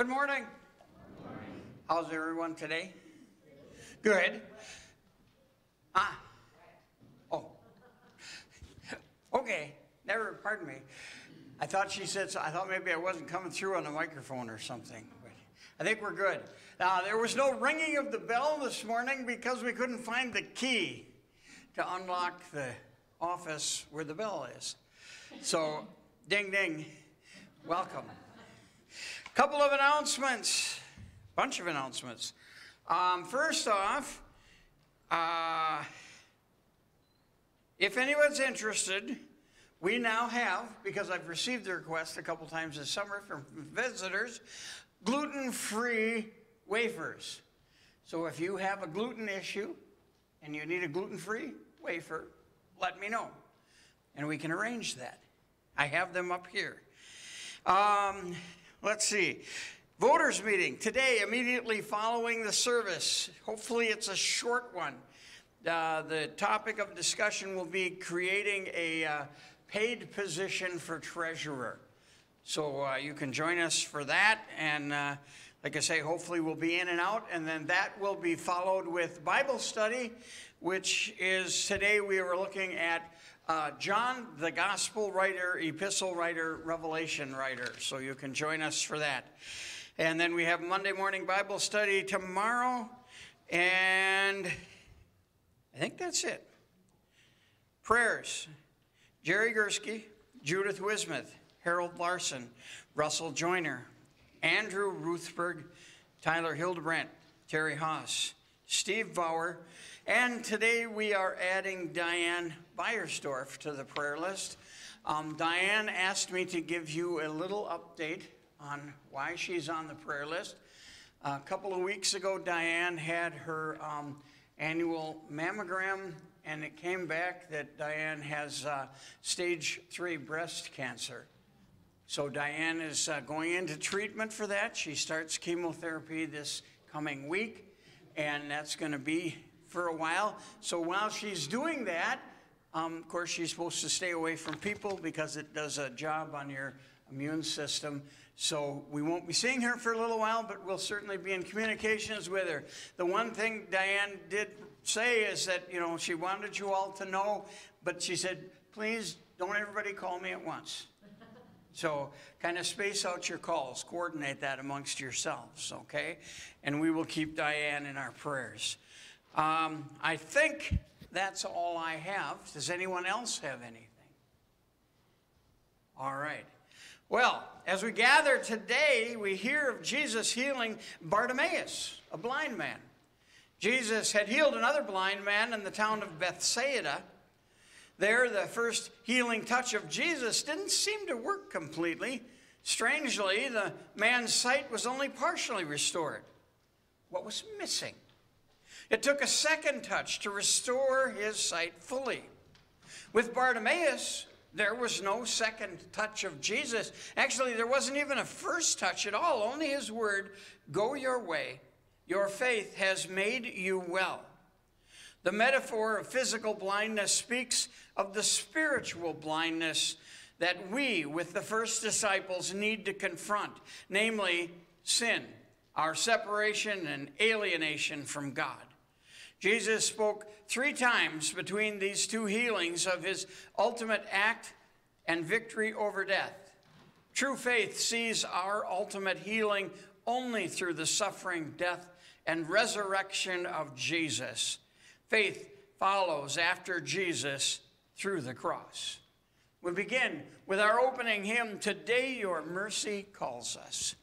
Good morning. How's everyone today? Good. Ah. Oh. Okay. Never, pardon me. I thought she said, I thought maybe I wasn't coming through on the microphone or something. I think we're good. Now, there was no ringing of the bell this morning because we couldn't find the key to unlock the office where the bell is. So, ding ding, welcome. Couple of announcements, bunch of announcements. Um, first off, uh, if anyone's interested, we now have, because I've received the request a couple times this summer from visitors, gluten free wafers. So if you have a gluten issue and you need a gluten free wafer, let me know and we can arrange that. I have them up here. Um, let's see. Voters meeting today, immediately following the service. Hopefully, it's a short one. Uh, the topic of discussion will be creating a uh, paid position for treasurer. So uh, you can join us for that. And uh, like I say, hopefully we'll be in and out. And then that will be followed with Bible study, which is today we are looking at uh, John, the gospel writer, epistle writer, revelation writer. So you can join us for that. And then we have Monday morning Bible study tomorrow. And I think that's it. Prayers. Jerry Gursky, Judith Wismith, Harold Larson, Russell Joyner, Andrew Ruthberg, Tyler Hildebrandt, Terry Haas, Steve Bauer, and today we are adding Diane Beiersdorf to the prayer list. Um, Diane asked me to give you a little update on why she's on the prayer list. A couple of weeks ago, Diane had her um, annual mammogram and it came back that Diane has uh, stage three breast cancer. So Diane is uh, going into treatment for that. She starts chemotherapy this coming week, and that's going to be for a while. So while she's doing that, um, of course, she's supposed to stay away from people because it does a job on your immune system. So we won't be seeing her for a little while, but we'll certainly be in communications with her. The one thing Diane did say is that, you know, she wanted you all to know, but she said, please don't everybody call me at once. So kind of space out your calls, coordinate that amongst yourselves, okay? And we will keep Diane in our prayers. Um, I think that's all I have. Does anyone else have anything? All right. Well, as we gather today, we hear of Jesus healing Bartimaeus, a blind man. Jesus had healed another blind man in the town of Bethsaida. There, the first healing touch of Jesus didn't seem to work completely. Strangely, the man's sight was only partially restored. What was missing? It took a second touch to restore his sight fully. With Bartimaeus, there was no second touch of Jesus. Actually, there wasn't even a first touch at all, only his word, Go your way your faith has made you well. The metaphor of physical blindness speaks of the spiritual blindness that we, with the first disciples, need to confront, namely sin, our separation and alienation from God. Jesus spoke three times between these two healings of his ultimate act and victory over death. True faith sees our ultimate healing only through the suffering, death, and resurrection of Jesus. Faith follows after Jesus through the cross. We begin with our opening hymn, Today Your Mercy Calls Us.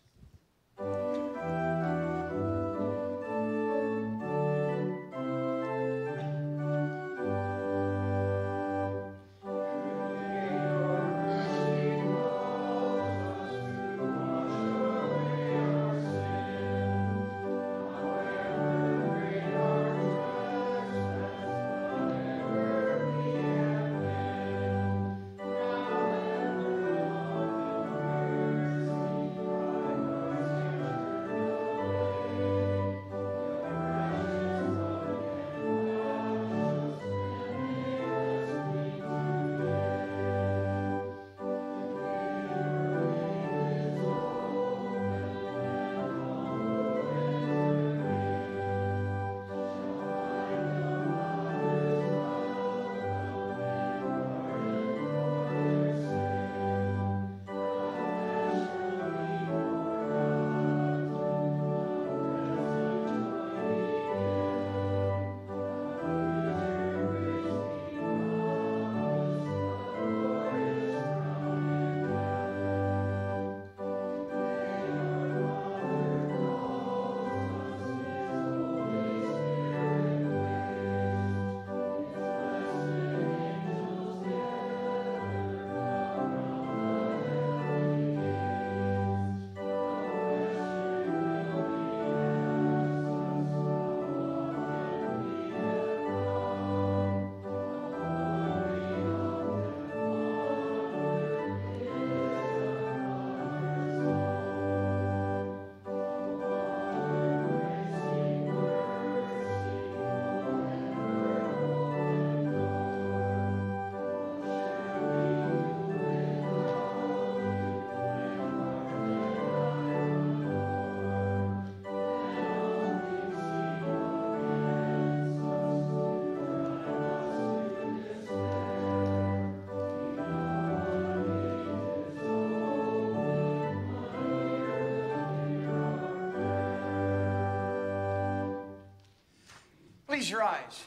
Please rise.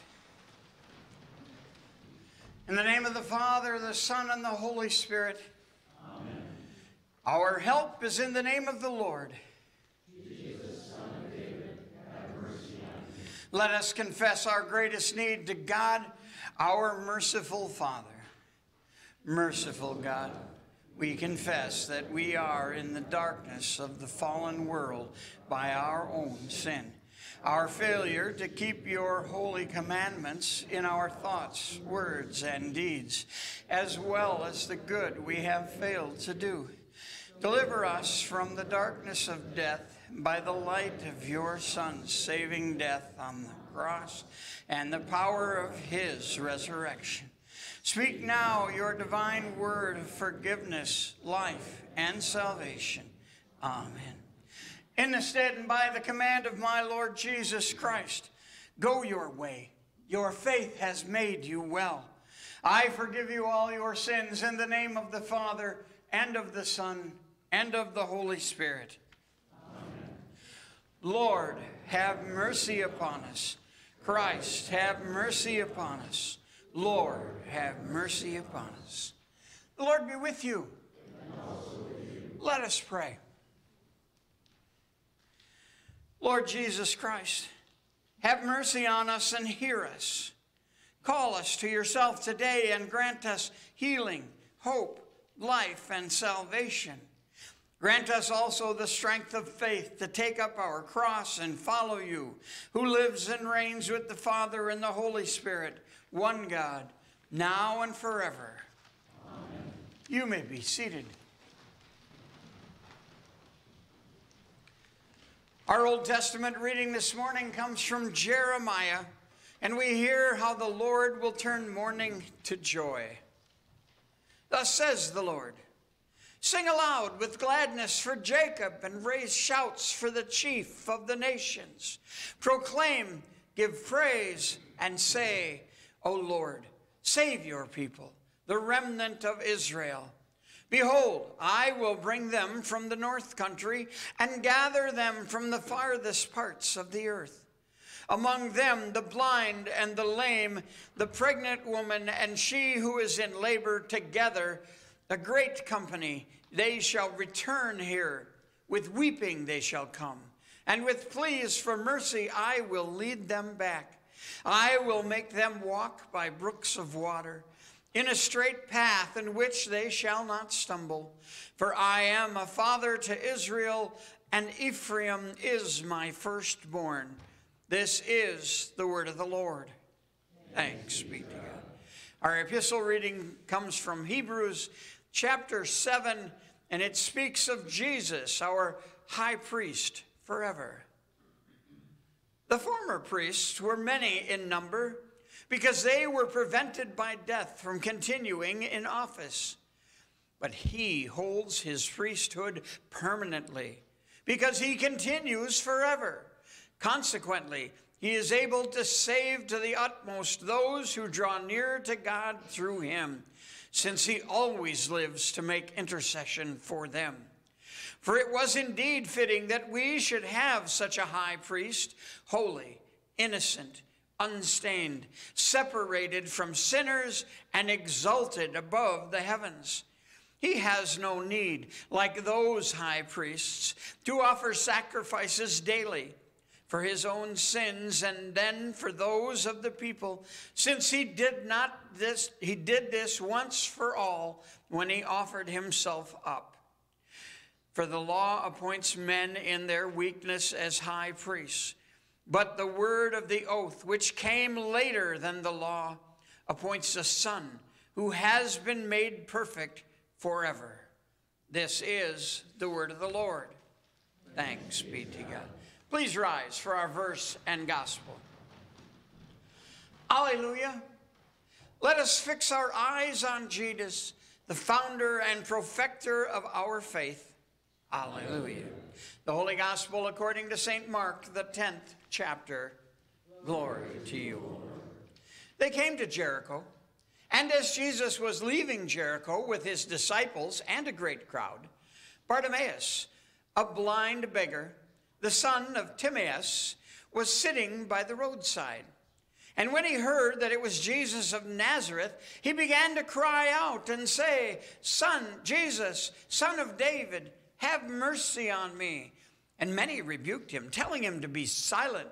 In the name of the Father, the Son, and the Holy Spirit. Amen. Our help is in the name of the Lord. Jesus, David, Let us confess our greatest need to God, our merciful Father. Merciful God, we confess that we are in the darkness of the fallen world by our own sin our failure to keep your holy commandments in our thoughts, words, and deeds, as well as the good we have failed to do. Deliver us from the darkness of death by the light of your Son's saving death on the cross and the power of his resurrection. Speak now your divine word of forgiveness, life, and salvation. Amen in the stead and by the command of my Lord Jesus Christ. Go your way. Your faith has made you well. I forgive you all your sins in the name of the Father and of the Son and of the Holy Spirit. Amen. Lord, have mercy upon us. Christ, have mercy upon us. Lord, have mercy upon us. The Lord be with you. Let us pray. Lord Jesus Christ, have mercy on us and hear us. Call us to yourself today and grant us healing, hope, life, and salvation. Grant us also the strength of faith to take up our cross and follow you, who lives and reigns with the Father and the Holy Spirit, one God, now and forever. Amen. You may be seated. Our Old Testament reading this morning comes from Jeremiah, and we hear how the Lord will turn mourning to joy. Thus says the Lord Sing aloud with gladness for Jacob, and raise shouts for the chief of the nations. Proclaim, give praise, and say, O Lord, save your people, the remnant of Israel. Behold, I will bring them from the north country and gather them from the farthest parts of the earth. Among them, the blind and the lame, the pregnant woman, and she who is in labor together, a great company, they shall return here. With weeping they shall come, and with pleas for mercy I will lead them back. I will make them walk by brooks of water in a straight path in which they shall not stumble. For I am a father to Israel, and Ephraim is my firstborn. This is the word of the Lord. Thanks be to God. Our epistle reading comes from Hebrews chapter 7, and it speaks of Jesus, our high priest forever. The former priests were many in number because they were prevented by death from continuing in office. But he holds his priesthood permanently because he continues forever. Consequently, he is able to save to the utmost those who draw near to God through him, since he always lives to make intercession for them. For it was indeed fitting that we should have such a high priest, holy, innocent, unstained, separated from sinners, and exalted above the heavens. He has no need, like those high priests, to offer sacrifices daily for his own sins and then for those of the people, since he did not this he did this once for all when he offered himself up. For the law appoints men in their weakness as high priests. But the word of the oath, which came later than the law, appoints a son who has been made perfect forever. This is the word of the Lord. Thanks be to God. Please rise for our verse and gospel. Alleluia. Let us fix our eyes on Jesus, the founder and perfecter of our faith. Alleluia. The Holy Gospel according to St. Mark, the 10th chapter. Glory to you, Lord. They came to Jericho, and as Jesus was leaving Jericho with his disciples and a great crowd, Bartimaeus, a blind beggar, the son of Timaeus, was sitting by the roadside. And when he heard that it was Jesus of Nazareth, he began to cry out and say, Son, Jesus, son of David, have mercy on me. And many rebuked him, telling him to be silent.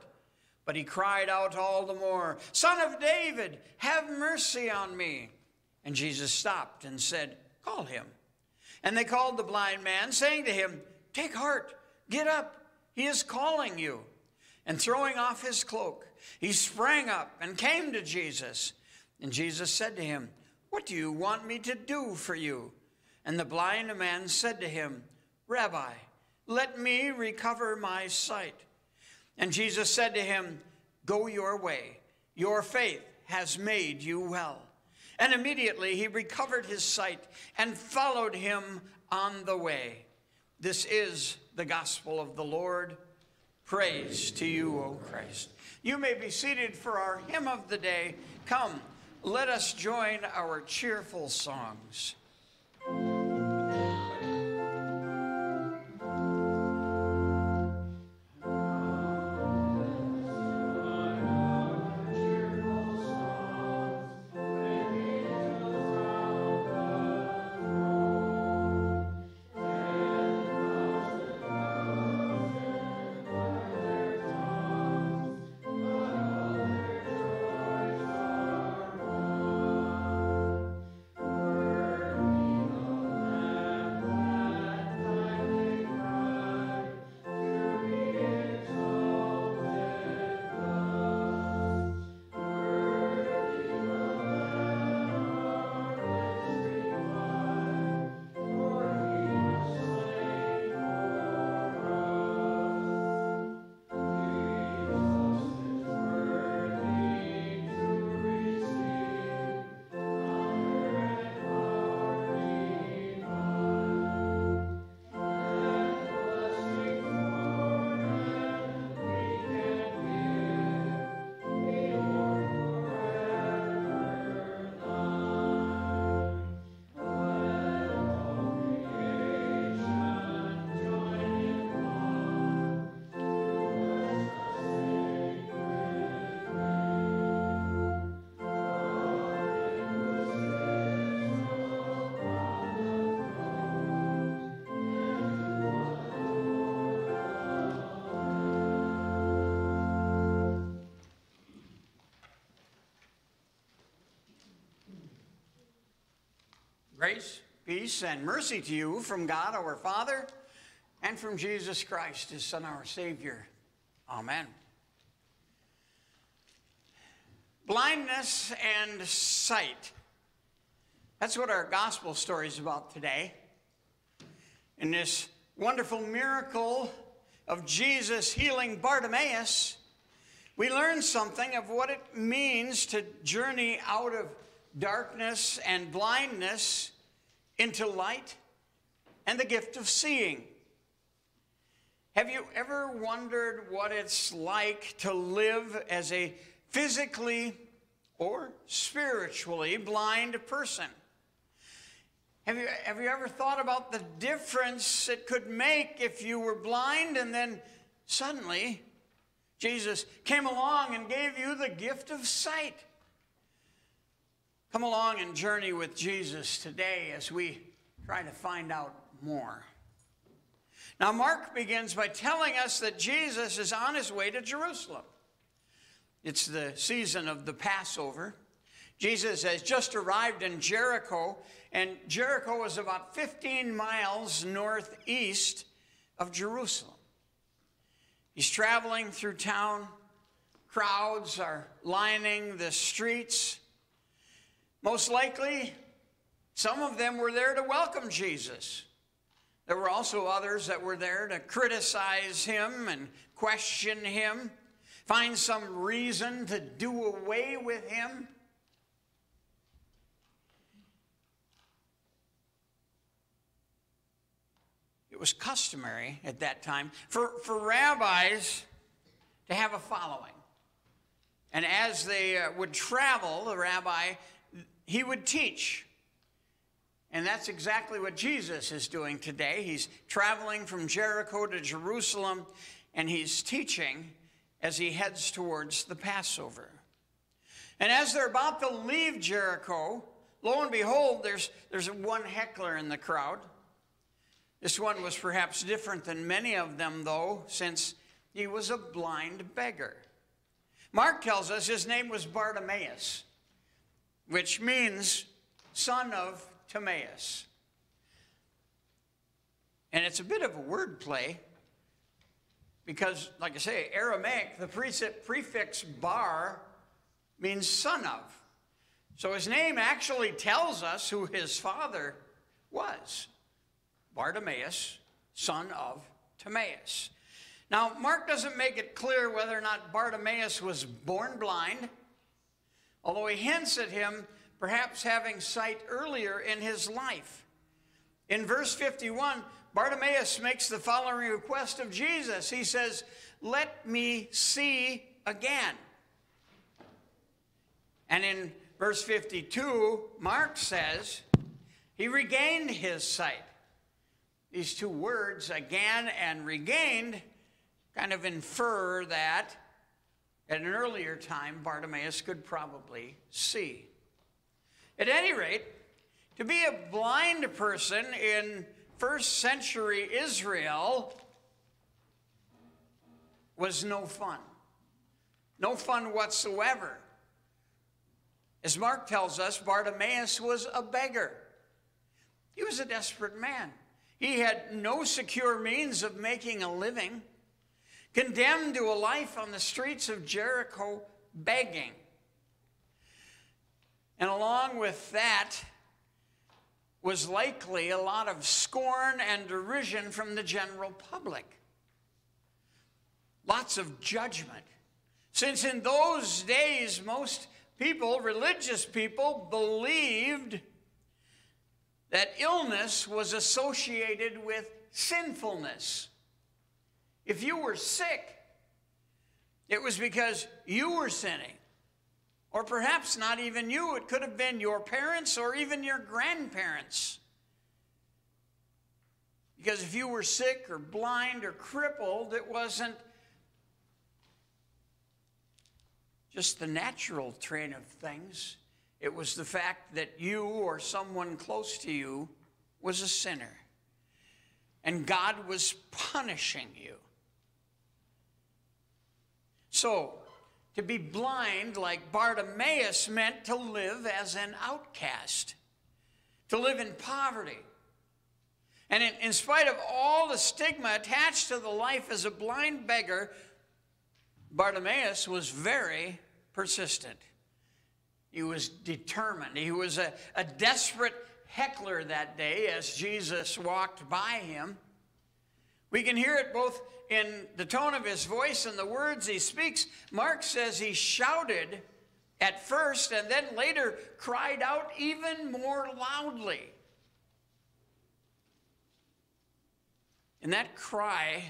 But he cried out all the more, Son of David, have mercy on me. And Jesus stopped and said, Call him. And they called the blind man, saying to him, Take heart, get up, he is calling you. And throwing off his cloak, he sprang up and came to Jesus. And Jesus said to him, What do you want me to do for you? And the blind man said to him, Rabbi, let me recover my sight. And Jesus said to him, Go your way. Your faith has made you well. And immediately he recovered his sight and followed him on the way. This is the gospel of the Lord. Praise to you, O Christ. You may be seated for our hymn of the day. Come, let us join our cheerful songs. Grace, peace, and mercy to you from God our Father and from Jesus Christ, his Son, our Savior. Amen. Blindness and sight. That's what our gospel story is about today. In this wonderful miracle of Jesus healing Bartimaeus, we learn something of what it means to journey out of darkness and blindness into light and the gift of seeing. Have you ever wondered what it's like to live as a physically or spiritually blind person? Have you, have you ever thought about the difference it could make if you were blind and then suddenly Jesus came along and gave you the gift of sight? Come along and journey with Jesus today as we try to find out more. Now, Mark begins by telling us that Jesus is on his way to Jerusalem. It's the season of the Passover. Jesus has just arrived in Jericho, and Jericho is about 15 miles northeast of Jerusalem. He's traveling through town. Crowds are lining the streets. Most likely, some of them were there to welcome Jesus. There were also others that were there to criticize him and question him, find some reason to do away with him. It was customary at that time for, for rabbis to have a following. And as they uh, would travel, the rabbi he would teach. And that's exactly what Jesus is doing today. He's traveling from Jericho to Jerusalem, and he's teaching as he heads towards the Passover. And as they're about to leave Jericho, lo and behold, there's, there's one heckler in the crowd. This one was perhaps different than many of them, though, since he was a blind beggar. Mark tells us his name was Bartimaeus, which means son of Timaeus. And it's a bit of a word play because, like I say, Aramaic, the prefix bar means son of. So his name actually tells us who his father was Bartimaeus, son of Timaeus. Now, Mark doesn't make it clear whether or not Bartimaeus was born blind, although he hints at him perhaps having sight earlier in his life. In verse 51, Bartimaeus makes the following request of Jesus. He says, Let me see again. And in verse 52, Mark says, He regained his sight. These two words, again and regained, kind of infer that at an earlier time, Bartimaeus could probably see. At any rate, to be a blind person in first century Israel was no fun. No fun whatsoever. As Mark tells us, Bartimaeus was a beggar. He was a desperate man. He had no secure means of making a living, condemned to a life on the streets of Jericho begging. And along with that was likely a lot of scorn and derision from the general public. Lots of judgment. Since in those days, most people, religious people, believed that illness was associated with sinfulness. If you were sick, it was because you were sinning. Or perhaps not even you, it could have been your parents or even your grandparents. Because if you were sick or blind or crippled, it wasn't just the natural train of things. It was the fact that you or someone close to you was a sinner. And God was punishing you. So, to be blind, like Bartimaeus, meant to live as an outcast, to live in poverty. And in, in spite of all the stigma attached to the life as a blind beggar, Bartimaeus was very persistent. He was determined. He was a, a desperate heckler that day as Jesus walked by him. We can hear it both in the tone of his voice and the words he speaks. Mark says he shouted at first and then later cried out even more loudly. In that cry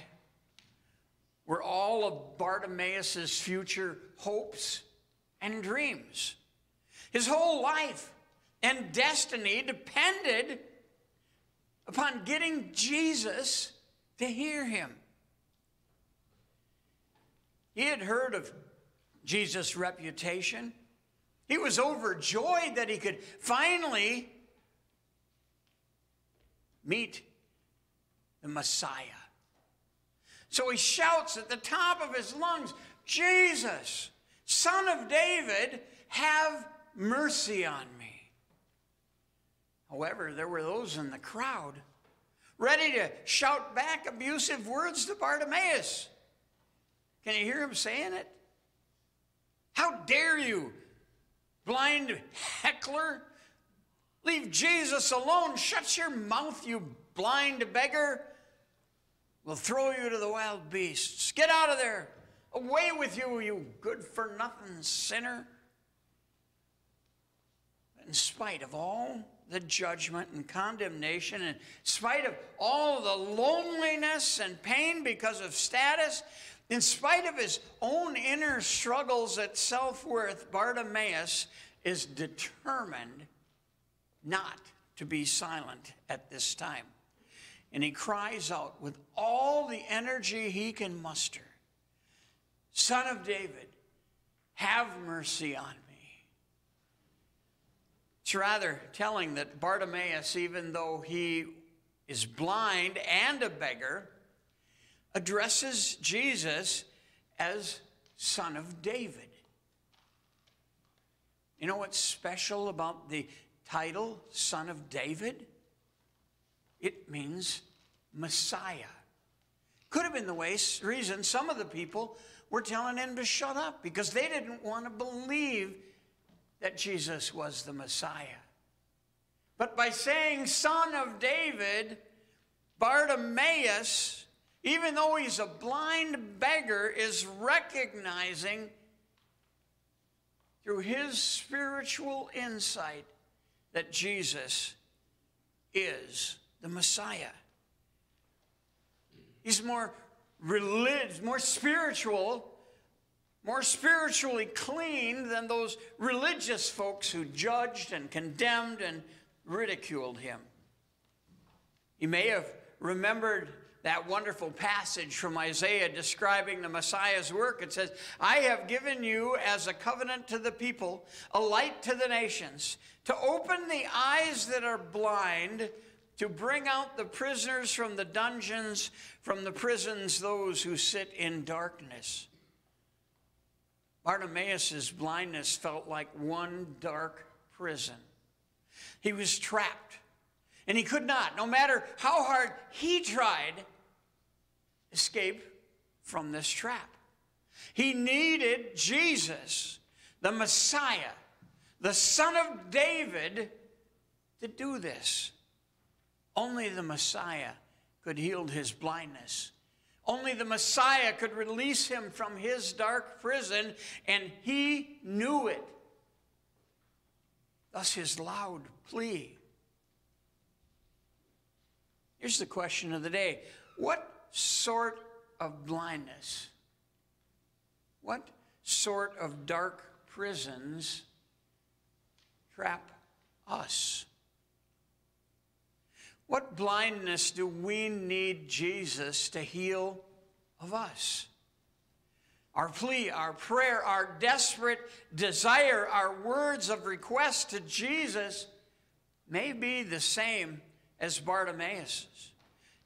were all of Bartimaeus' future hopes and dreams. His whole life and destiny depended upon getting Jesus to hear him. He had heard of Jesus' reputation. He was overjoyed that he could finally meet the Messiah. So he shouts at the top of his lungs, Jesus, son of David, have mercy on me. However, there were those in the crowd ready to shout back abusive words to Bartimaeus. Can you hear him saying it? How dare you, blind heckler? Leave Jesus alone. Shut your mouth, you blind beggar. We'll throw you to the wild beasts. Get out of there. Away with you, you good for nothing sinner. In spite of all the judgment and condemnation, in spite of all the loneliness and pain because of status, in spite of his own inner struggles at self worth, Bartimaeus is determined not to be silent at this time. And he cries out with all the energy he can muster Son of David, have mercy on me. It's rather telling that Bartimaeus, even though he is blind and a beggar, addresses Jesus as Son of David. You know what's special about the title, Son of David? It means Messiah. Could have been the way, reason some of the people were telling him to shut up because they didn't want to believe that Jesus was the Messiah. But by saying son of David, Bartimaeus, even though he's a blind beggar, is recognizing through his spiritual insight that Jesus is the Messiah. He's more religious, more spiritual, more spiritually clean than those religious folks who judged and condemned and ridiculed him. You may have remembered that wonderful passage from Isaiah describing the Messiah's work. It says, I have given you as a covenant to the people, a light to the nations, to open the eyes that are blind, to bring out the prisoners from the dungeons, from the prisons, those who sit in darkness. Bartimaeus' blindness felt like one dark prison. He was trapped, and he could not, no matter how hard he tried, escape from this trap. He needed Jesus, the Messiah, the Son of David, to do this. Only the Messiah could heal his blindness. Only the Messiah could release him from his dark prison, and he knew it. Thus, his loud plea. Here's the question of the day What sort of blindness? What sort of dark prisons trap us? What blindness do we need Jesus to heal of us? Our plea, our prayer, our desperate desire, our words of request to Jesus may be the same as Bartimaeus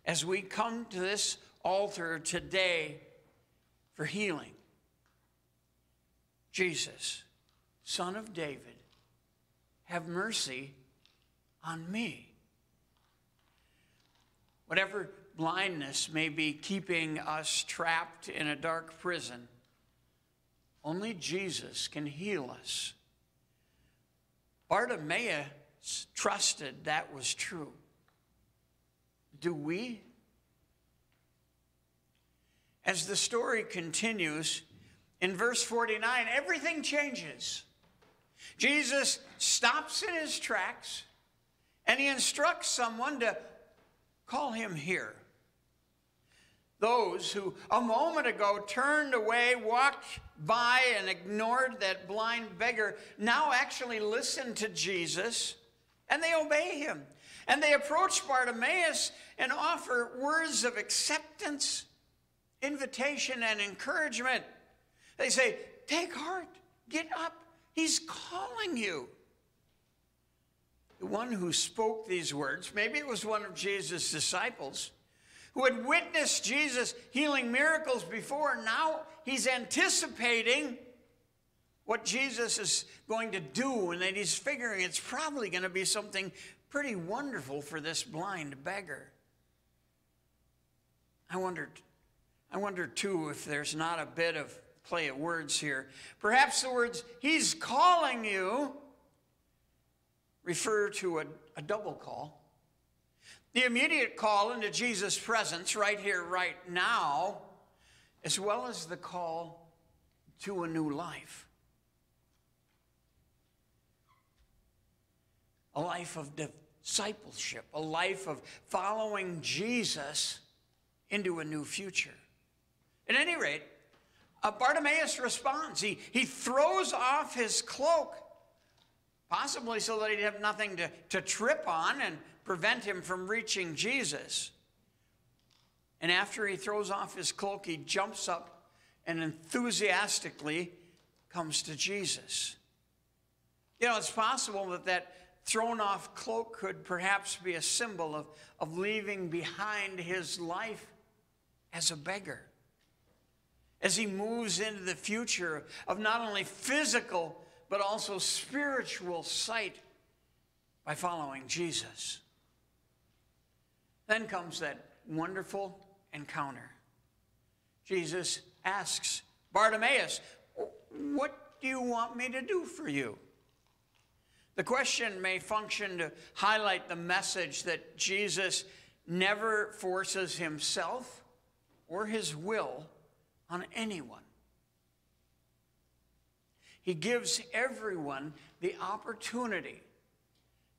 as we come to this altar today for healing. Jesus, Son of David, have mercy on me. Whatever blindness may be keeping us trapped in a dark prison, only Jesus can heal us. Bartimaeus trusted that was true. Do we? As the story continues, in verse 49, everything changes. Jesus stops in his tracks and he instructs someone to Call him here. Those who a moment ago turned away, walked by, and ignored that blind beggar now actually listen to Jesus and they obey him. And they approach Bartimaeus and offer words of acceptance, invitation, and encouragement. They say, Take heart, get up, he's calling you. The one who spoke these words, maybe it was one of Jesus' disciples, who had witnessed Jesus healing miracles before, now he's anticipating what Jesus is going to do, and that he's figuring it's probably going to be something pretty wonderful for this blind beggar. I wondered, I wonder too if there's not a bit of play of words here. Perhaps the words, He's calling you, refer to a, a double call. The immediate call into Jesus' presence right here, right now, as well as the call to a new life. A life of discipleship, a life of following Jesus into a new future. At any rate, uh, Bartimaeus responds. He, he throws off his cloak possibly so that he'd have nothing to, to trip on and prevent him from reaching Jesus. And after he throws off his cloak, he jumps up and enthusiastically comes to Jesus. You know, it's possible that that thrown off cloak could perhaps be a symbol of, of leaving behind his life as a beggar. As he moves into the future of not only physical, but also spiritual sight by following Jesus. Then comes that wonderful encounter. Jesus asks Bartimaeus, What do you want me to do for you? The question may function to highlight the message that Jesus never forces himself or his will on anyone. He gives everyone the opportunity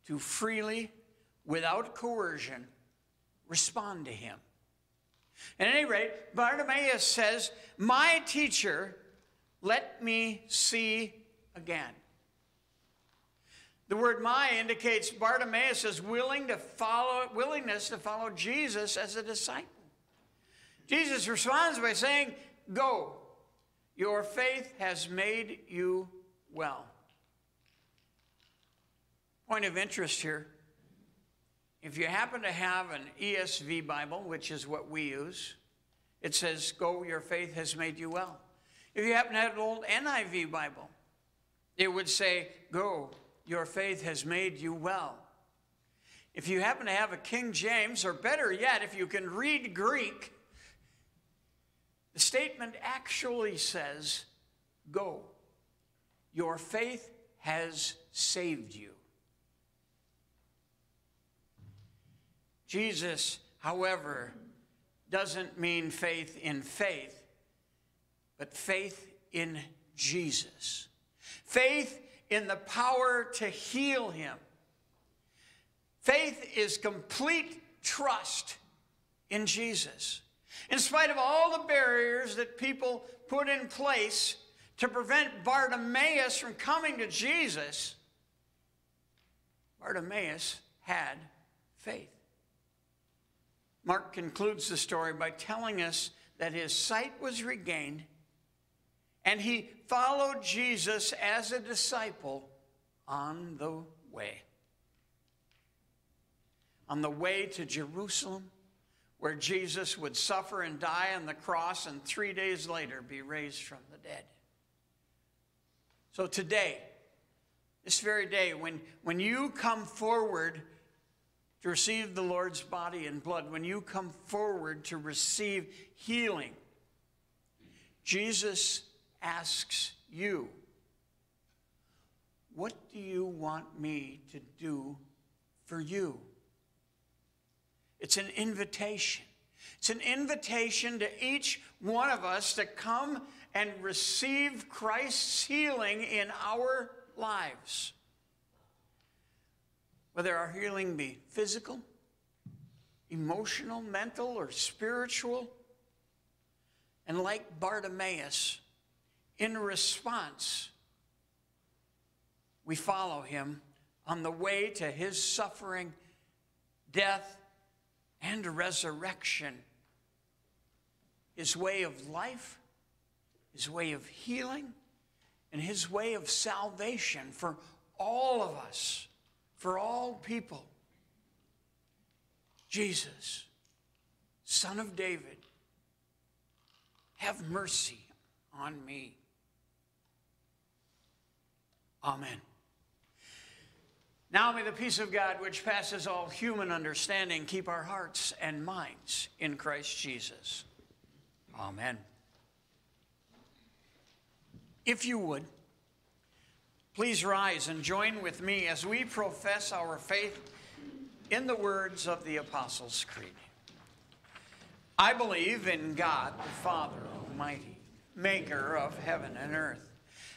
to freely, without coercion, respond to him. At any rate, Bartimaeus says, My teacher, let me see again. The word my indicates Bartimaeus is willing to follow, willingness to follow Jesus as a disciple. Jesus responds by saying, Go, your faith has made you well. Point of interest here if you happen to have an ESV Bible, which is what we use, it says, Go, your faith has made you well. If you happen to have an old NIV Bible, it would say, Go, your faith has made you well. If you happen to have a King James, or better yet, if you can read Greek, the statement actually says, Go, your faith has saved you. Jesus, however, doesn't mean faith in faith, but faith in Jesus. Faith in the power to heal him. Faith is complete trust in Jesus. In spite of all the barriers that people put in place to prevent Bartimaeus from coming to Jesus, Bartimaeus had faith. Mark concludes the story by telling us that his sight was regained and he followed Jesus as a disciple on the way. On the way to Jerusalem, where Jesus would suffer and die on the cross and three days later be raised from the dead. So today, this very day, when, when you come forward to receive the Lord's body and blood, when you come forward to receive healing, Jesus asks you, What do you want me to do for you? It's an invitation. It's an invitation to each one of us to come and receive Christ's healing in our lives. Whether our healing be physical, emotional, mental, or spiritual. And like Bartimaeus, in response, we follow him on the way to his suffering, death, and resurrection. His way of life, his way of healing, and his way of salvation for all of us for all people. Jesus, Son of David, have mercy on me. Amen. Now may the peace of God, which passes all human understanding, keep our hearts and minds in Christ Jesus. Amen. If you would, Please rise and join with me as we profess our faith in the words of the Apostles' Creed. I believe in God the Father Almighty, maker of heaven and earth,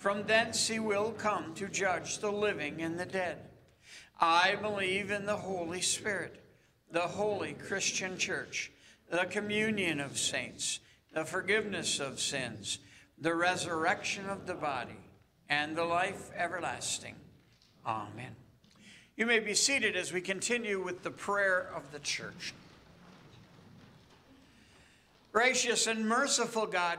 From thence he will come to judge the living and the dead. I believe in the Holy Spirit, the holy Christian church, the communion of saints, the forgiveness of sins, the resurrection of the body, and the life everlasting. Amen. You may be seated as we continue with the prayer of the church. Gracious and merciful God,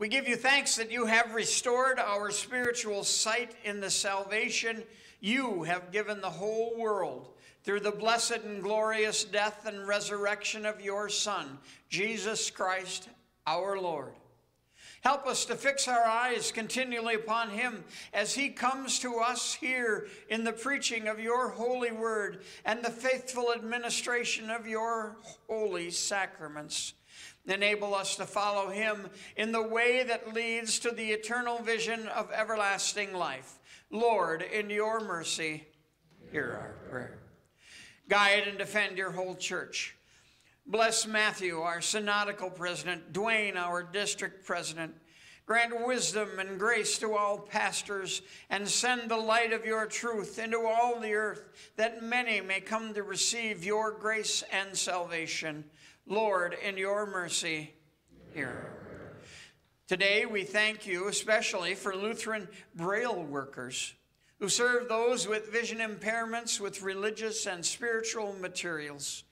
we give you thanks that you have restored our spiritual sight in the salvation you have given the whole world through the blessed and glorious death and resurrection of your Son, Jesus Christ our Lord. Help us to fix our eyes continually upon him as he comes to us here in the preaching of your holy word and the faithful administration of your holy sacraments. Enable us to follow him in the way that leads to the eternal vision of everlasting life. Lord, in your mercy, hear our prayer. Guide and defend your whole church. Bless Matthew, our synodical president, Dwayne, our district president. Grant wisdom and grace to all pastors, and send the light of your truth into all the earth, that many may come to receive your grace and salvation. Lord, in your mercy, hear. Today we thank you especially for Lutheran Braille workers who serve those with vision impairments with religious and spiritual materials.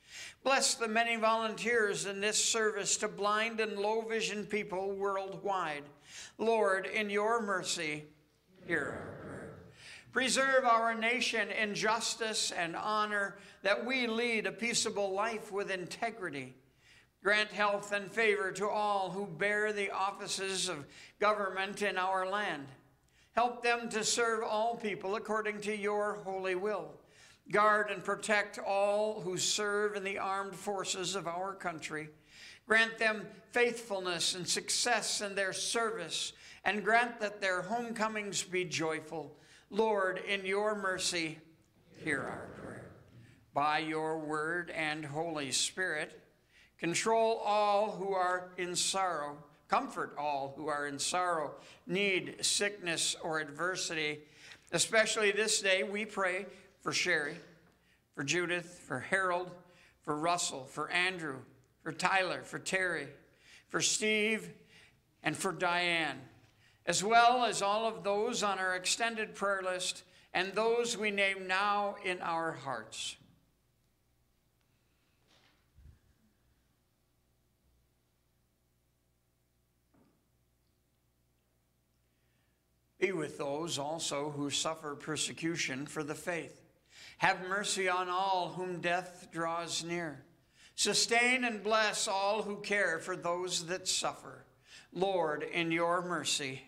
Bless the many volunteers in this service to blind and low vision people worldwide. Lord, in your mercy, hear. Preserve our nation in justice and honor, that we lead a peaceable life with integrity. Grant health and favor to all who bear the offices of government in our land. Help them to serve all people according to your holy will. Guard and protect all who serve in the armed forces of our country. Grant them faithfulness and success in their service, and grant that their homecomings be joyful. Lord, in your mercy, hear our prayer. By your word and Holy Spirit, control all who are in sorrow Comfort all who are in sorrow, need, sickness, or adversity. Especially this day, we pray for Sherry, for Judith, for Harold, for Russell, for Andrew, for Tyler, for Terry, for Steve, and for Diane, as well as all of those on our extended prayer list and those we name now in our hearts. Be with those also who suffer persecution for the faith. Have mercy on all whom death draws near. Sustain and bless all who care for those that suffer. Lord, in your mercy.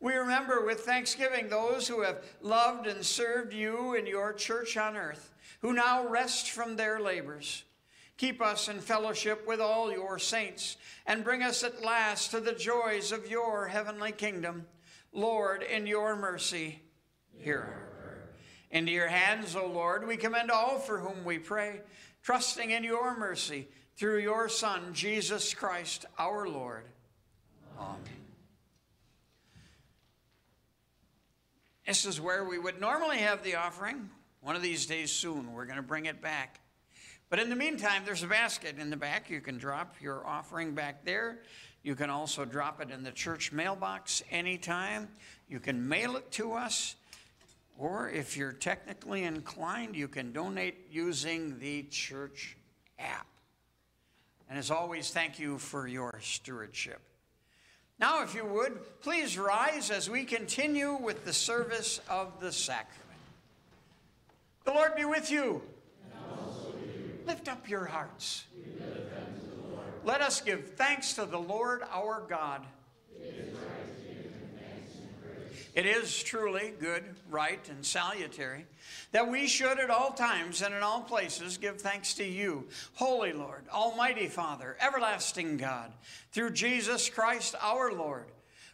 We remember with thanksgiving those who have loved and served you in your church on earth, who now rest from their labors. Keep us in fellowship with all your saints, and bring us at last to the joys of your heavenly kingdom. Lord, in your mercy, hear. Into your hands, O Lord, we commend all for whom we pray, trusting in your mercy through your Son, Jesus Christ, our Lord. Amen. This is where we would normally have the offering. One of these days soon, we're going to bring it back. But in the meantime, there's a basket in the back. You can drop your offering back there. You can also drop it in the church mailbox anytime. You can mail it to us. Or if you're technically inclined, you can donate using the church app. And as always, thank you for your stewardship. Now, if you would, please rise as we continue with the service of the sacrament. The Lord be with you. Lift up your hearts. Let us give thanks to the Lord our God. It is truly good, right, and salutary that we should at all times and in all places give thanks to you, Holy Lord, Almighty Father, everlasting God, through Jesus Christ our Lord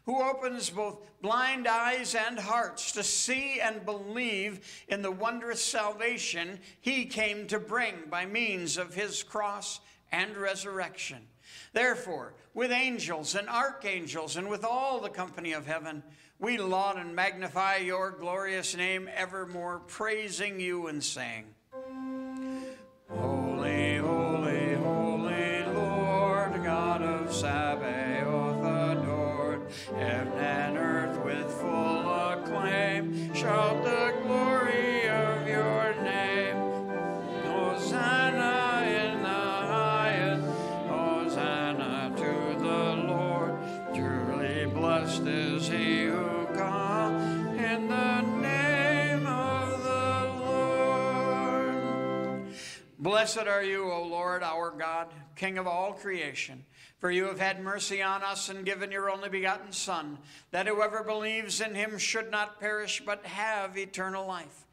who opens both blind eyes and hearts to see and believe in the wondrous salvation he came to bring by means of his cross and resurrection. Therefore, with angels and archangels and with all the company of heaven, we laud and magnify your glorious name evermore, praising you and saying, Holy, holy, holy Lord God of Sabaoth. Heaven and earth with full acclaim shout the glory of your name. Hosanna in the highest, Hosanna to the Lord. Truly blessed is he who comes in the name of the Lord. Blessed are you, O Lord, our God, King of all creation. For you have had mercy on us and given your only begotten Son, that whoever believes in him should not perish but have eternal life.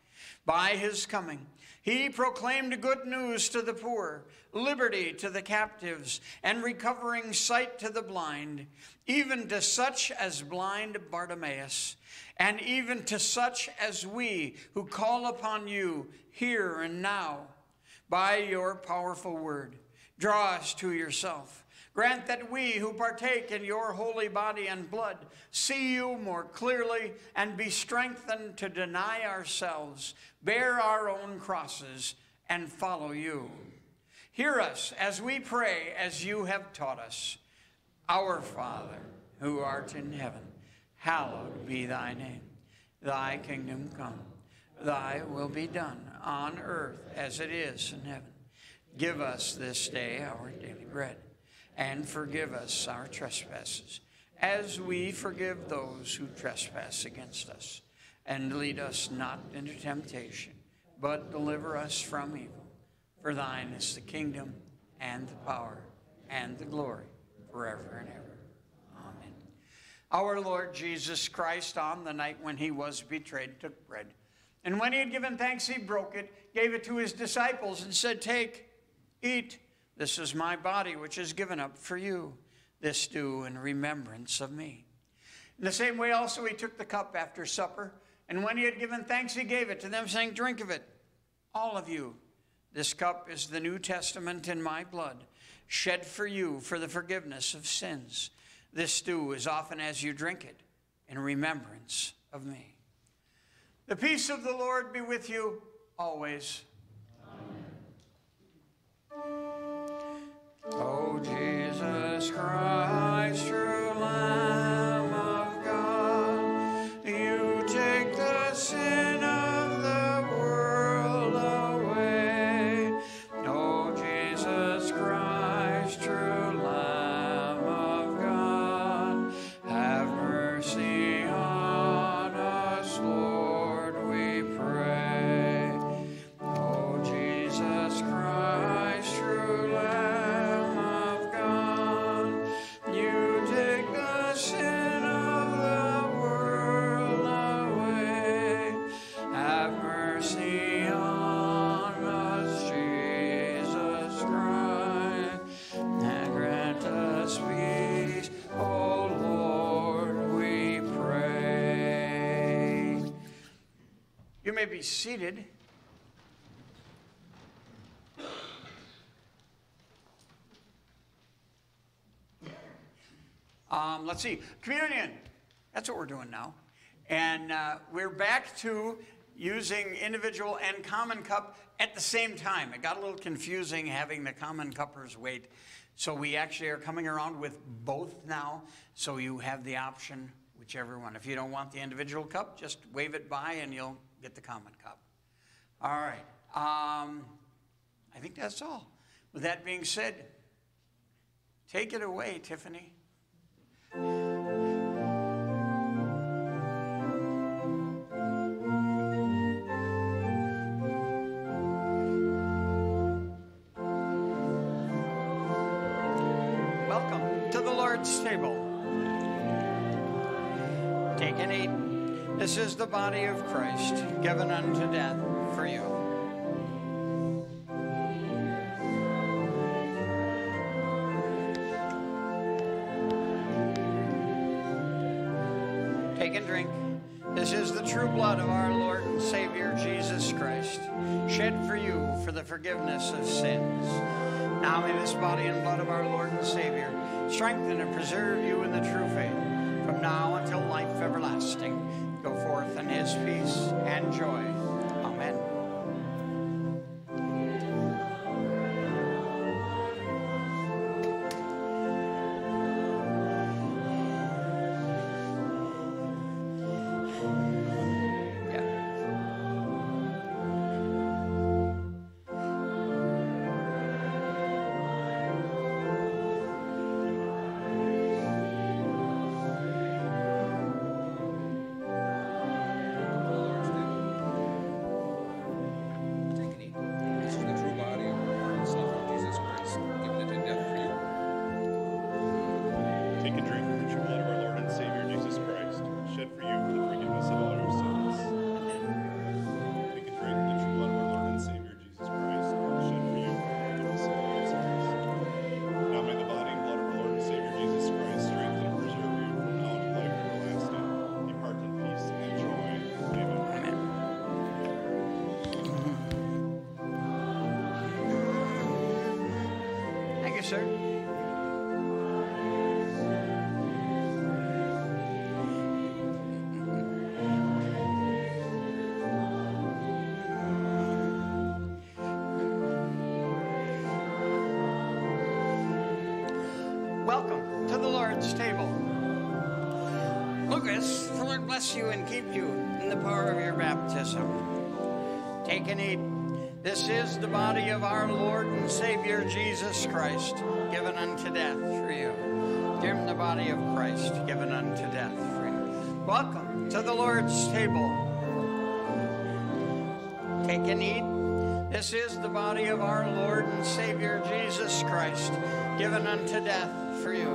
By his coming, he proclaimed good news to the poor, liberty to the captives, and recovering sight to the blind, even to such as blind Bartimaeus, and even to such as we who call upon you here and now by your powerful word. Draw us to yourself. Grant that we who partake in your holy body and blood see you more clearly and be strengthened to deny ourselves, bear our own crosses, and follow you. Hear us as we pray as you have taught us. Our Father, who art in heaven, hallowed be thy name. Thy kingdom come, thy will be done on earth as it is in heaven. Give us this day our daily bread and forgive us our trespasses, as we forgive those who trespass against us. And lead us not into temptation, but deliver us from evil. For thine is the kingdom, and the power, and the glory, forever and ever. Amen. Our Lord Jesus Christ, on the night when he was betrayed, took bread. And when he had given thanks, he broke it, gave it to his disciples, and said, Take, eat. This is my body, which is given up for you. This do in remembrance of me. In the same way, also, he took the cup after supper, and when he had given thanks, he gave it to them, saying, Drink of it, all of you. This cup is the New Testament in my blood, shed for you for the forgiveness of sins. This do as often as you drink it in remembrance of me. The peace of the Lord be with you always. Oh, Jesus Christ, Seated. Um, let's see, communion. That's what we're doing now. And uh, we're back to using individual and common cup at the same time. It got a little confusing having the common cuppers wait. So we actually are coming around with both now. So you have the option, whichever one. If you don't want the individual cup, just wave it by and you'll get the common cup. All right. Um, I think that's all. With that being said, take it away, Tiffany. This is the body of Christ given unto death for you. Take and drink. This is the true blood of our Lord and Savior Jesus Christ, shed for you for the forgiveness of sins. Now may this body and blood of our Lord and Savior strengthen and preserve you in the true faith from now until life everlasting. Go forth in his peace and joy. You and keep you in the power of your baptism. Take and eat. This is the body of our Lord and Savior Jesus Christ, given unto death for you. Give him the body of Christ, given unto death for you. Welcome to the Lord's table. Take and eat. This is the body of our Lord and Savior Jesus Christ, given unto death for you.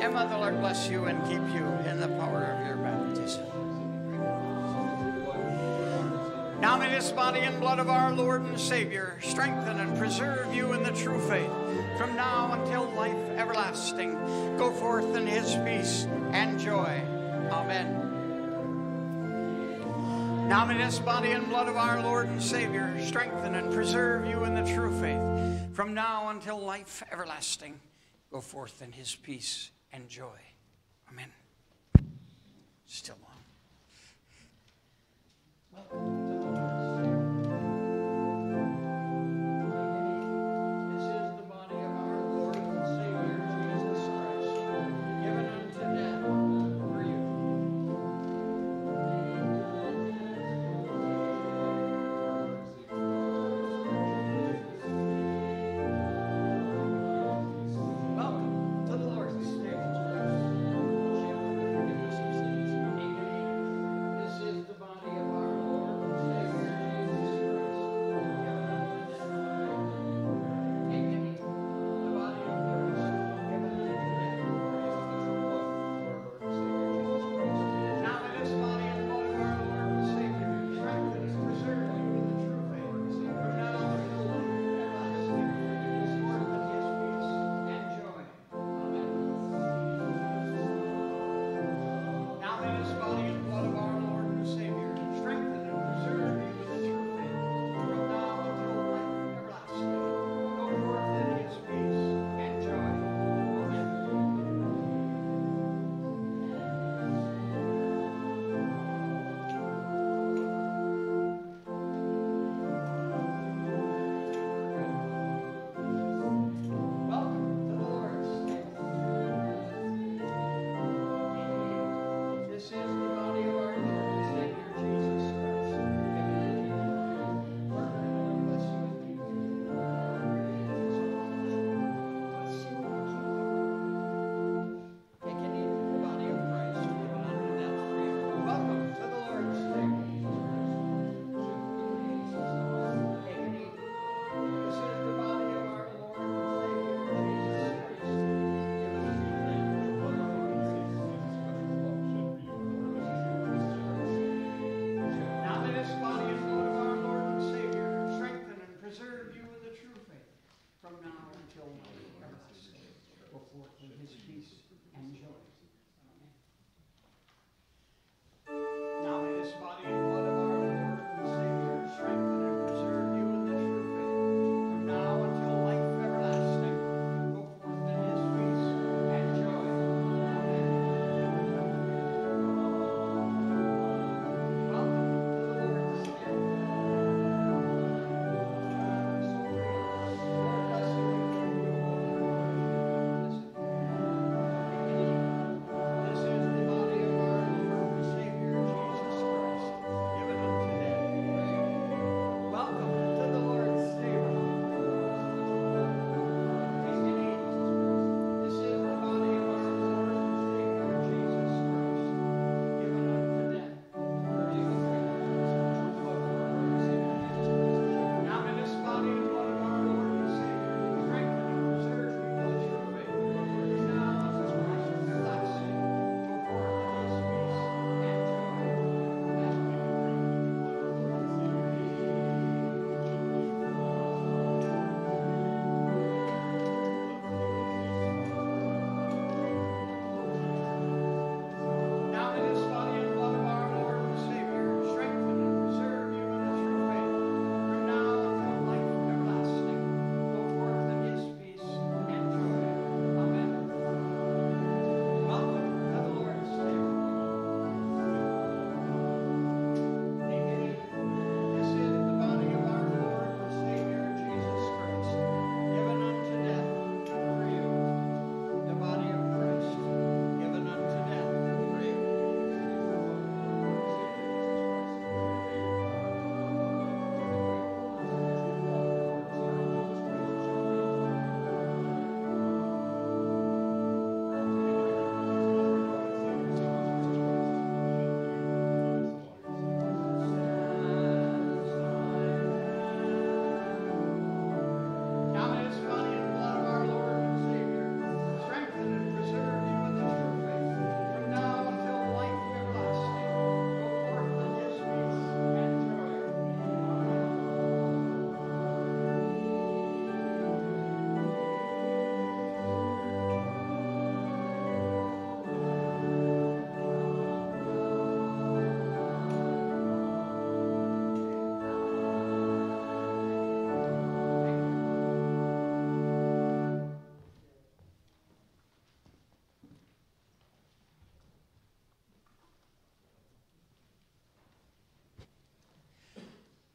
And may the Lord bless you and keep you in the power of your Now this body and blood of our Lord and Savior strengthen and preserve you in the true faith from now until life everlasting. Go forth in his peace and joy. Amen. Now may this body and blood of our Lord and Savior strengthen and preserve you in the true faith from now until life everlasting. Go forth in his peace and joy. Amen. Still on.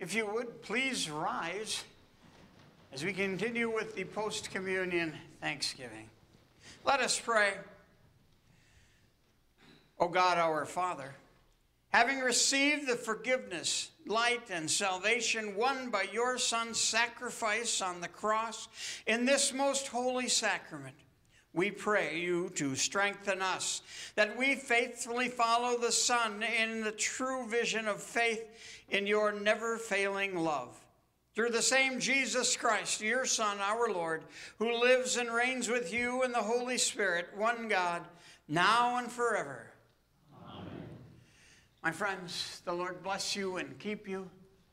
If you would, please rise as we continue with the post communion thanksgiving. Let us pray. O God, our Father, having received the forgiveness, light, and salvation won by your Son's sacrifice on the cross in this most holy sacrament, we pray you to strengthen us that we faithfully follow the Son in the true vision of faith in your never failing love. Through the same Jesus Christ, your Son, our Lord, who lives and reigns with you in the Holy Spirit, one God, now and forever. Amen. My friends, the Lord bless you and keep you.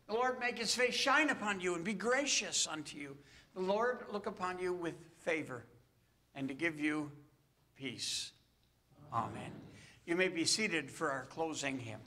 The Lord make his face shine upon you and be gracious unto you. The Lord look upon you with favor and to give you peace. Amen. You may be seated for our closing hymn.